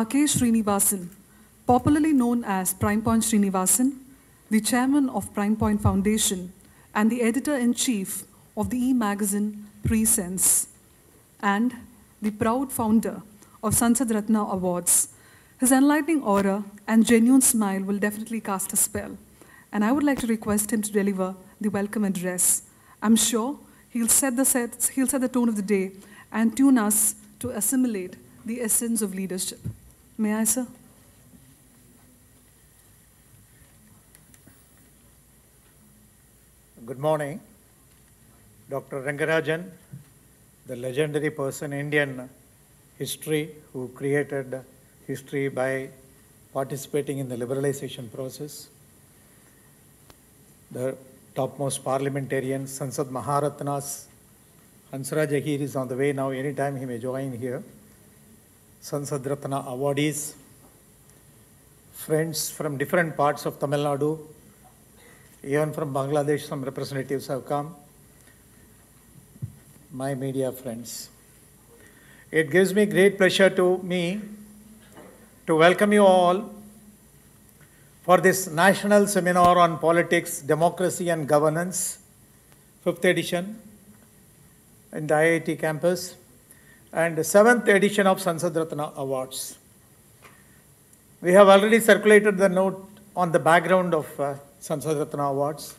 R.K. Srinivasan, popularly known as Prime Point Srinivasan, the chairman of Prime Point Foundation and the editor-in-chief of the e-magazine Presence, and the proud founder of Sansad Ratna Awards. His enlightening aura and genuine smile will definitely cast a spell, and I would like to request him to deliver the welcome address. I'm sure he'll set the, set, he'll set the tone of the day and tune us to assimilate the essence of leadership. May I, sir? Good morning. Dr. Rangarajan, the legendary person in Indian history who created history by participating in the liberalization process. The topmost parliamentarian, Sansad Maharatnas, Hansraj Ahir is on the way now. Anytime he may join here. Sansad Ratna awardees, friends from different parts of Tamil Nadu, even from Bangladesh, some representatives have come. My media friends. It gives me great pleasure to me to welcome you all for this national seminar on politics, democracy, and governance, fifth edition in the IIT campus, and the seventh edition of Sansad Ratna Awards. We have already circulated the note on the background of uh, Sansad Ratna Awards.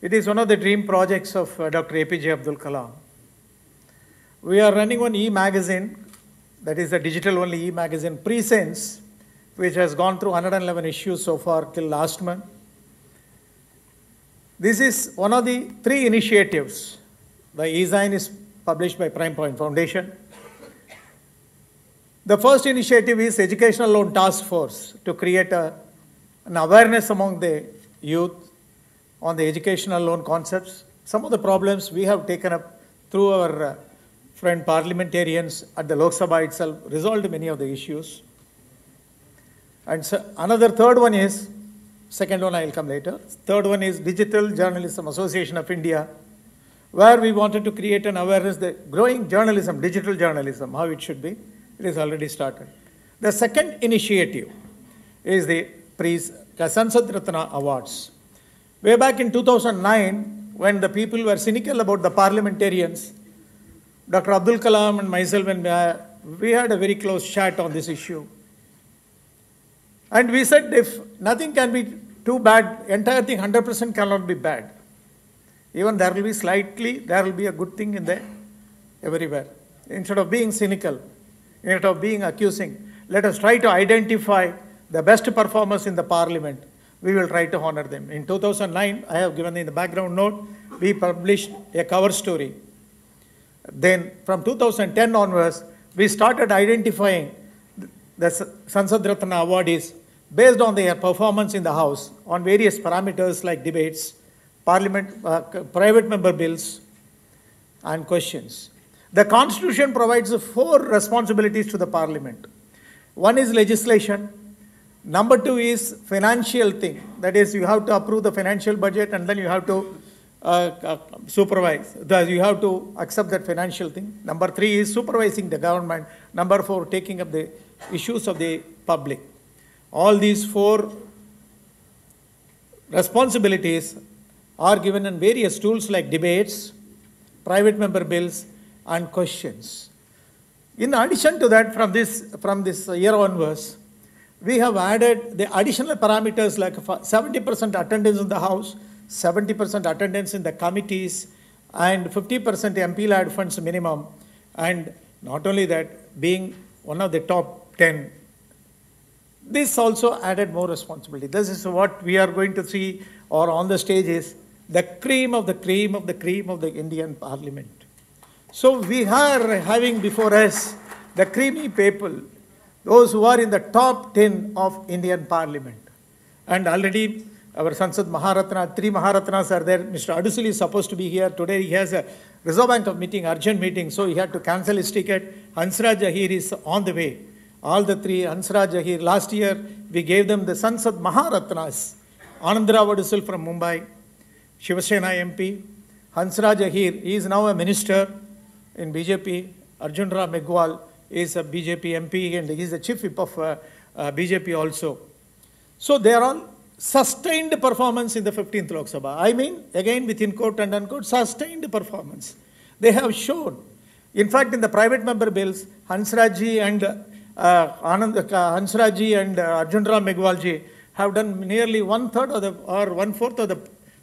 It is one of the dream projects of uh, Dr. APJ Abdul Kalam. We are running one e-magazine, that is a digital only e-magazine, Presence, which has gone through 111 issues so far till last month. This is one of the three initiatives. The e-zine is published by Prime Point Foundation. The first initiative is Educational Loan Task Force to create a, an awareness among the youth on the educational loan concepts. Some of the problems we have taken up through our uh, friend parliamentarians at the Lok Sabha itself, resolved many of the issues. And so another third one is, second one I will come later. Third one is Digital Journalism Association of India, where we wanted to create an awareness, the growing journalism, digital journalism, how it should be. It is already started. The second initiative is the Sansad Ratna Awards. Way back in 2009, when the people were cynical about the parliamentarians, Dr. Abdul Kalam and myself, and uh, we had a very close chat on this issue. And we said if nothing can be too bad, entire thing 100% cannot be bad. Even there will be slightly, there will be a good thing in there everywhere. Instead of being cynical, instead of being accusing, let us try to identify the best performers in the parliament. We will try to honor them. In 2009, I have given in the background note, we published a cover story. Then from 2010 onwards, we started identifying the Sansad Ratna awardees based on their performance in the House on various parameters like debates, parliament, uh, private member bills, and questions. The Constitution provides four responsibilities to the Parliament. One is legislation. Number two is financial thing. That is, you have to approve the financial budget and then you have to uh, uh, supervise. You have to accept that financial thing. Number three is supervising the government. Number four, taking up the issues of the public. All these four responsibilities are given in various tools like debates, private member bills, and questions. In addition to that, from this, from this year onwards, we have added the additional parameters like 70% attendance in the House, 70% attendance in the committees, and 50% MPLAD funds minimum. And not only that, being one of the top 10 this also added more responsibility. This is what we are going to see or on the stage is the cream of the cream of the cream of the Indian parliament. So we are having before us the creamy people, those who are in the top 10 of Indian parliament. And already our Sansad Maharatna, three Maharatnas are there. Mr. Adusili is supposed to be here. Today he has a Reserve Bank of meeting, urgent meeting, so he had to cancel his ticket. Hansraj Ahir is on the way all the three, Hansraj Ahir. Last year, we gave them the Sansad Maharatnas. Anandrao Adsul from Mumbai, Shivasena MP. Hansraj Ahir, he is now a minister in BJP. Arjun Ram Meghwal is a BJP MP and he is the chief whip of uh, uh, BJP also. So they are all sustained performance in the 15th Lok Sabha. I mean, again within quote and unquote, sustained performance. They have shown. In fact, in the private member bills, Hansraji and uh, Anand, uh, Hansraji and uh, Arjun Ram Meghwalji have done nearly one third of the or one fourth of the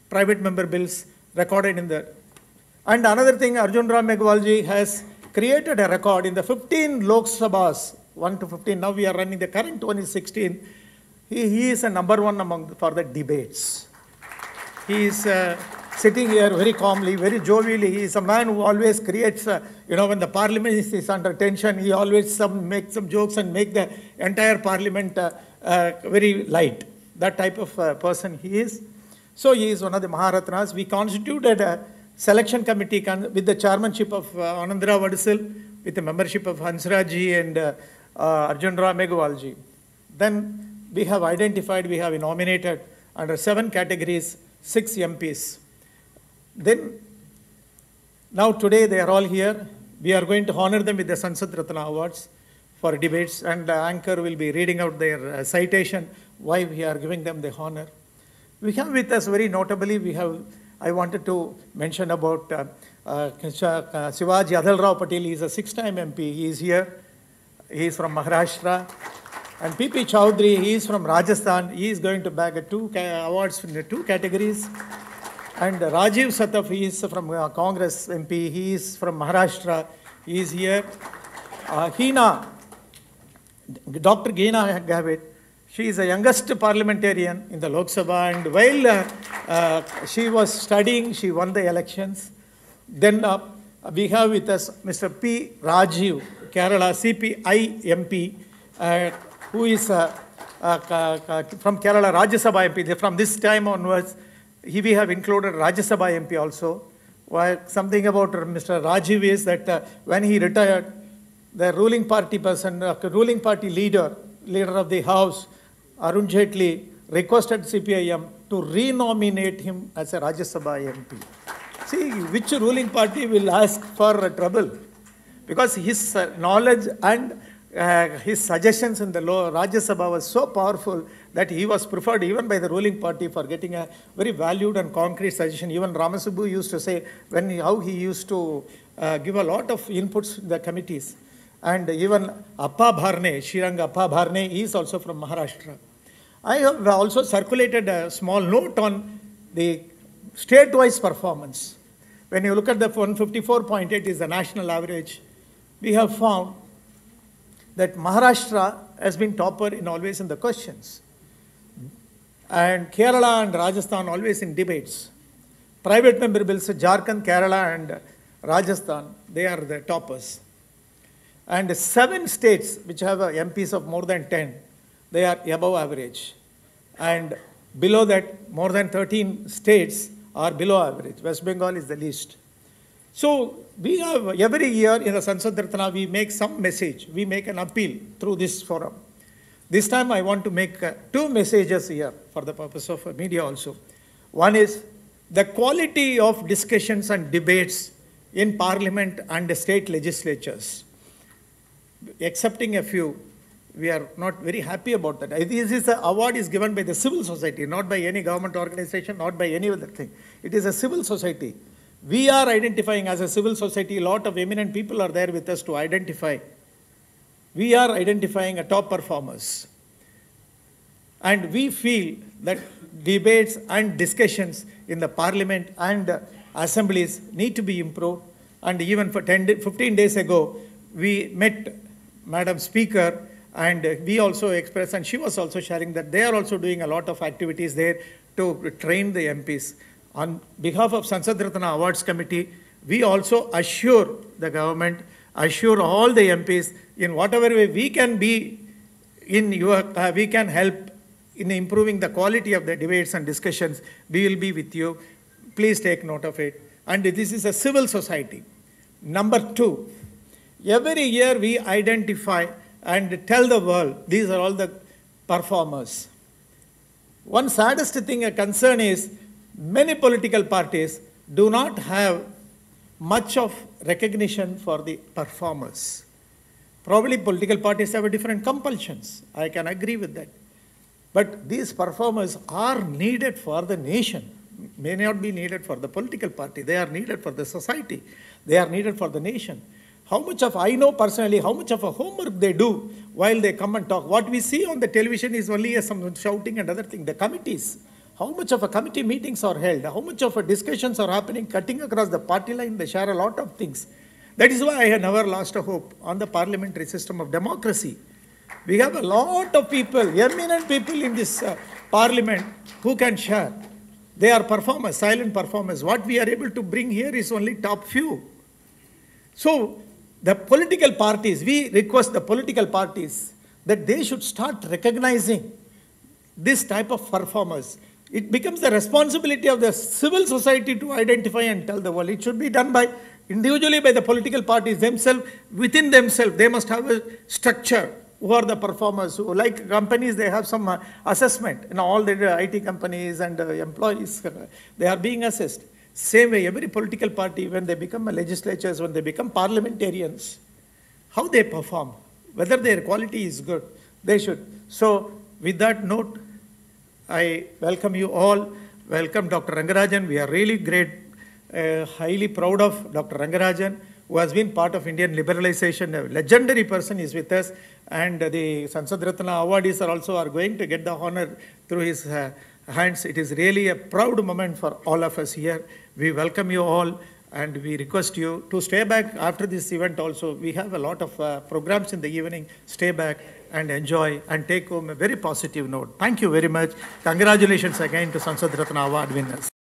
private member bills recorded in there. And another thing, Arjun Ram Meghwalji has created a record in the 15 Lok Sabhas, 1 to 15. Now we are running the current one is 16. He, he is a number one among for the debates. He is uh, sitting here very calmly, very jovially. He is a man who always creates, uh, you know, when the parliament is, is under tension, he always some, make some jokes and make the entire parliament uh, uh, very light. That type of uh, person he is. So he is one of the Maharatnas. We constituted a selection committee con- with the chairmanship of uh, Anandrao Adsul, with the membership of Hansraji and uh, uh, Arjun Ram Then we have identified, we have nominated under seven categories, six MPs. Then, now today they are all here. We are going to honor them with the Sansad Ratna Awards for debates, and the anchor will be reading out their uh, citation, why we are giving them the honor. We have with us very notably, we have, I wanted to mention about uh, uh, Shivaji Adhal Rao Patil, he is a six-time MP, he is here. He is from Maharashtra. And P.P. Chowdhury, he is from Rajasthan. He is going to bag two awards in two categories. And Rajiv Satav, he is from uh, Congress MP. He is from Maharashtra. He is here. Uh, Hina, Dr. Heena Gavit, she is the youngest parliamentarian in the Lok Sabha. And while uh, uh, she was studying, she won the elections. Then uh, we have with us Mr. P. Rajiv, Kerala CPI MP, uh, who is uh, uh, from Kerala Rajya Sabha MP. From this time onwards, he, we have included Rajya Sabha MP also. Well, something about Mr. Rajiv is that when he retired, the ruling party person, ruling party leader, leader of the House, Arun Jaitley, requested CPIM to renominate him as a Rajya Sabha MP. See, which ruling party will ask for trouble? Because his uh, knowledge and uh, his suggestions in the law, Rajya Sabha was so powerful that he was preferred even by the ruling party for getting a very valued and concrete suggestion. Even Ramasubbu used to say when he, how he used to uh, give a lot of inputs in the committees. And even Appa Barne, Shrirang Appa Barne, is also from Maharashtra. I have also circulated a small note on the state-wise performance. When you look at the 154.8 is the national average, we have found that Maharashtra has been topper in always in the questions. And Kerala and Rajasthan always in debates. Private member bills, Jharkhand, Kerala and Rajasthan, they are the toppers. And seven states which have MPs of more than 10, they are above average. And below that, more than 13 states are below average. West Bengal is the least. So we have every year in the Sansad Ratna, we make some message, we make an appeal through this forum. This time I want to make uh, two messages here for the purpose of uh, media also. One is the quality of discussions and debates in parliament and the state legislatures. Excepting a few, we are not very happy about that. This is a award is given by the civil society, not by any government organization, not by any other thing. It is a civil society we are identifying as a civil society, a lot of eminent people are there with us to identify. We are identifying a top performers. And we feel that debates and discussions in the parliament and assemblies need to be improved. And even for 10, 15 days ago, we met Madam Speaker and we also expressed, and she was also sharing that they are also doing a lot of activities there to train the MPs. On behalf of Sansad Ratna Awards Committee, we also assure the government, assure all the MPs in whatever way we can be in your, uh, we can help in improving the quality of the debates and discussions. We will be with you. Please take note of it. And this is a civil society. Number two, every year we identify and tell the world these are all the performers. One saddest thing, a concern is many political parties do not have much of recognition for the performers. Probably political parties have different compulsions. I can agree with that. But these performers are needed for the nation, may not be needed for the political party. They are needed for the society. They are needed for the nation. How much of, I know personally, how much of a homework they do while they come and talk. What we see on the television is only some shouting and other thing. The committees, how much of a committee meetings are held, how much of a discussions are happening, cutting across the party line, they share a lot of things. That is why I have never lost a hope on the parliamentary system of democracy. We have a lot of people, eminent people in this uh, parliament who can share. They are performers, silent performers. What we are able to bring here is only top few. So the political parties, we request the political parties that they should start recognizing this type of performers. It becomes the responsibility of the civil society to identify and tell the world. It should be done by individually by the political parties themselves, within themselves. They must have a structure. Who are the performers? Who, like companies, they have some uh, assessment. You know, all the uh, IT companies and uh, employees, they are being assessed. Same way, every political party, when they become legislatures, when they become parliamentarians, how they perform, whether their quality is good, they should. So, with that note, I welcome you all. Welcome Dr. Rangarajan. We are really great, uh, highly proud of Dr. Rangarajan, who has been part of Indian liberalization. A legendary person is with us, and the Sansad Ratna awardees are also are going to get the honor through his uh, hands. It is really a proud moment for all of us here. We welcome you all. And we request you to stay back after this event also. We have a lot of uh, programs in the evening. Stay back and enjoy and take home a very positive note. Thank you very much. Congratulations again to Sansad Ratna Award winners.